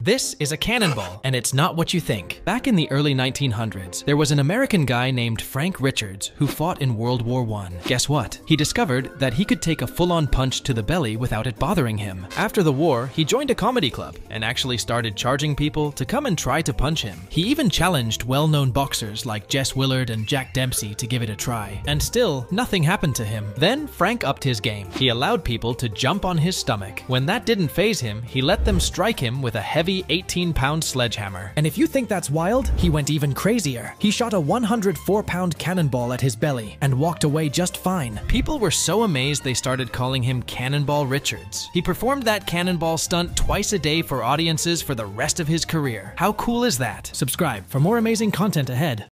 This is a cannonball, and it's not what you think. Back in the early 1900s, there was an American guy named Frank Richards who fought in World War I. Guess what? He discovered that he could take a full-on punch to the belly without it bothering him. After the war, he joined a comedy club and actually started charging people to come and try to punch him. He even challenged well-known boxers like Jess Willard and Jack Dempsey to give it a try. And still, nothing happened to him. Then Frank upped his game. He allowed people to jump on his stomach. When that didn't faze him, he let them strike him with a heavy 18 pound sledgehammer. And if you think that's wild, he went even crazier. He shot a 104 pound cannonball at his belly and walked away just fine. People were so amazed they started calling him Cannonball Richards. He performed that cannonball stunt twice a day for audiences for the rest of his career. How cool is that? Subscribe for more amazing content ahead.